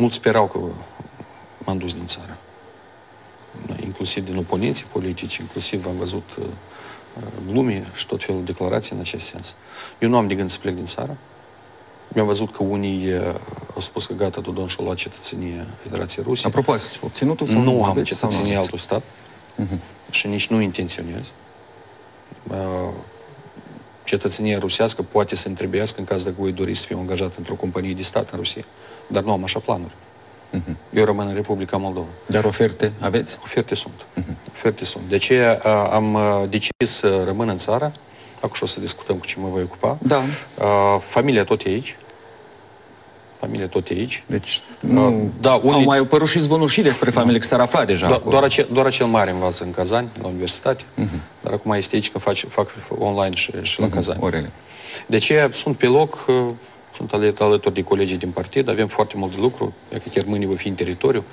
Mulți sperau că m-am dus din țară. Inclusiv din oponenții politici, inclusiv am văzut uh, lumii și tot felul de declarații în acest sens. Eu nu am de gând să plec din țară. Mi-am văzut că unii uh, au spus că gata, Dodon și-a luat cetățenie Federației Rusiei. Apropo, ați obținut-o sau nu am aveți sau nu cetățenie aveți? altui stat și nici nu intenționez. Uh, Cetățenia rusească poate să întrebească în caz dacă voi dori să fiu angajat într-o companie de stat în Rusia. Dar nu am așa planuri. Eu rămân în Republica Moldova. Dar oferte aveți? Oferte sunt. Oferte sunt. De aceea uh, am uh, decis să rămân în țară. Acum și o să discutăm cu ce mă voi ocupa. Da. Uh, familia tot e aici. Familia tot e aici. Deci nu... da, unii- Au mai apărut și zvonuri și despre familie că s-ar afla deja Do- acolo. doar, acel, doar acel mare învață în Kazani, la universitate. Dar acum este aici că fac, fac online și, și la Kazani. Orele. De aceea sunt pe loc, uh, sunt alături de colegii din partid, avem foarte mult de lucru, dacă chiar mâine voi fi în teritoriu.